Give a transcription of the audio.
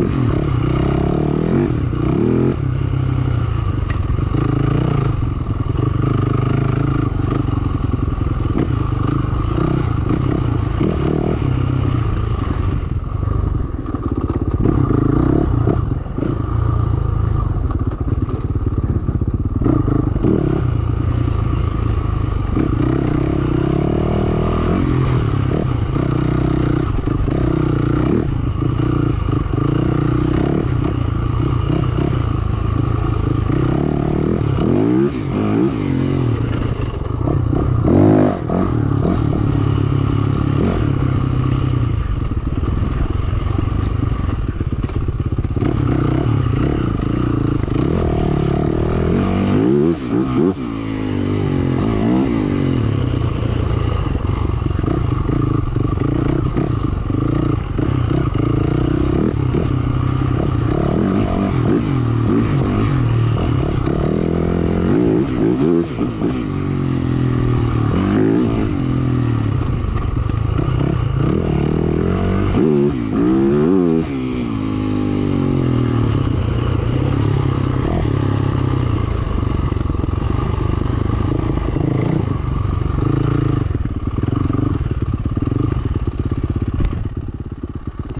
Mm-hmm.